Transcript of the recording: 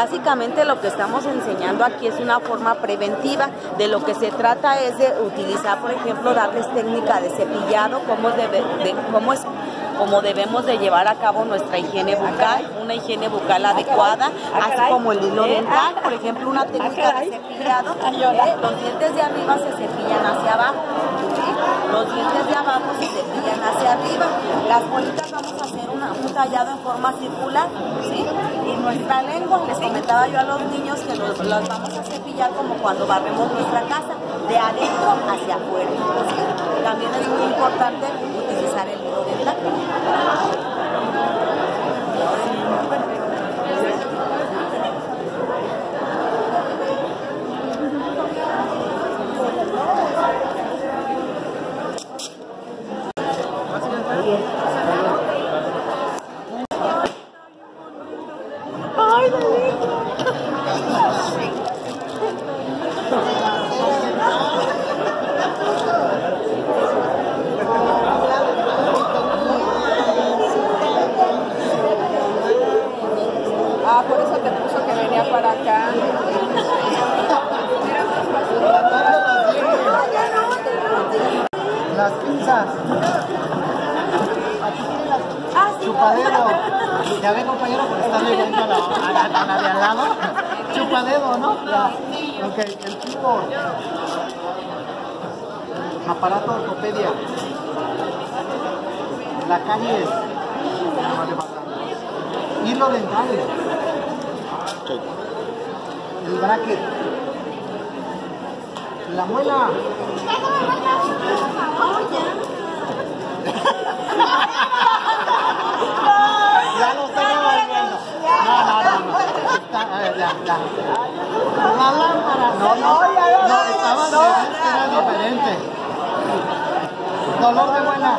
básicamente lo que estamos enseñando aquí es una forma preventiva. De lo que se trata es de utilizar, por ejemplo, darles técnica de cepillado, cómo, de, cómo es como debemos de llevar a cabo nuestra higiene bucal, una higiene bucal adecuada, así como el hilo dental, por ejemplo, una técnica de cepillado. Eh, los dientes de arriba se cepillan hacia abajo los dientes de abajo se cepillan hacia arriba, las bolitas vamos a hacer un tallado en forma circular, y nuestra lengua, les comentaba yo a los niños que los, las vamos a cepillar como cuando barremos nuestra casa, de adentro hacia afuera, también es muy importante utilizar el hilo dental. Ah, por eso te puso que venía para acá. Las pinzas. Las chupadero. Ya ve compañero porque está leyendo a la, a la, a la de al lado. Chupadero, ¿no? Ok, el tipo. Aparato ortopedia. La calle. Hilo dental. El bracket. La muela. Ya lo estoy devolviendo. No, no, no. no. Está, a ver, ya, ya. La lámpara. No, no, no, estaba era diferente. Dolor de muela.